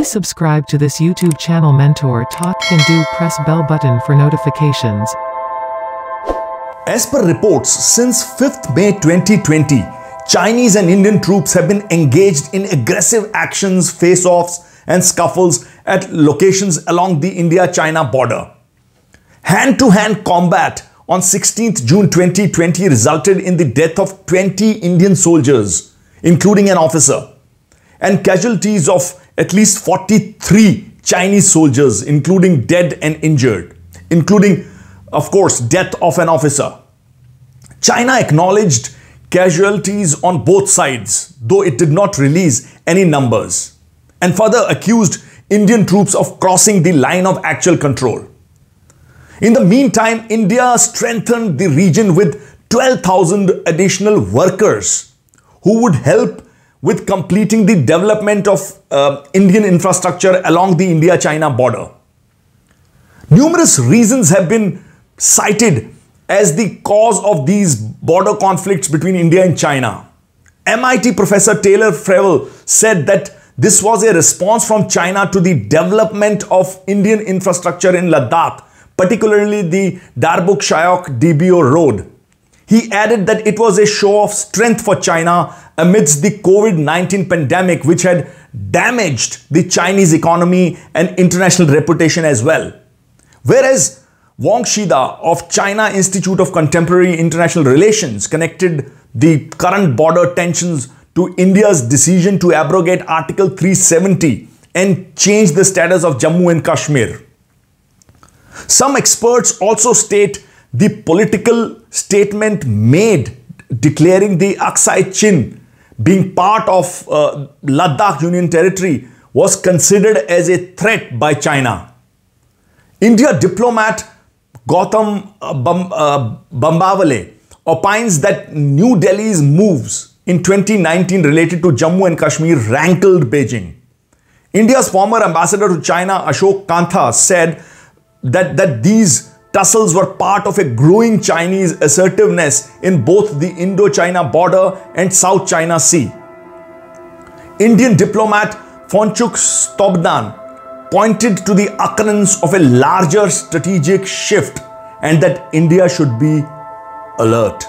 Please subscribe to this YouTube channel Mentor Talk and do press bell button for notifications. As per reports, since 5th May 2020, Chinese and Indian troops have been engaged in aggressive actions, face-offs and scuffles at locations along the India-China border. Hand-to-hand combat on 16th June 2020 resulted in the death of 20 Indian soldiers, including an officer, and casualties of at least 43 Chinese soldiers, including dead and injured, including, of course, death of an officer. China acknowledged casualties on both sides, though it did not release any numbers, and further accused Indian troops of crossing the line of actual control. In the meantime, India strengthened the region with 12,000 additional workers who would help with completing the development of uh, Indian infrastructure along the India-China border. Numerous reasons have been cited as the cause of these border conflicts between India and China. MIT professor Taylor Fravel said that this was a response from China to the development of Indian infrastructure in Ladakh, particularly the Darbuk Shyok DBO road. He added that it was a show of strength for China amidst the COVID-19 pandemic which had damaged the Chinese economy and international reputation as well. Whereas Wang Shida of China Institute of Contemporary International Relations connected the current border tensions to India's decision to abrogate Article 370 and change the status of Jammu and Kashmir. Some experts also state the political statement made declaring the Aksai Chin being part of uh, Ladakh Union Territory was considered as a threat by China. India diplomat Gautam uh, uh, Bambawale opines that New Delhi's moves in 2019 related to Jammu and Kashmir rankled Beijing. India's former ambassador to China, Ashok Kantha, said that, that these tussles were part of a growing Chinese assertiveness in both the Indo-China border and South China Sea. Indian diplomat Phunchok Stobdan pointed to the occurrence of a larger strategic shift and that India should be alert.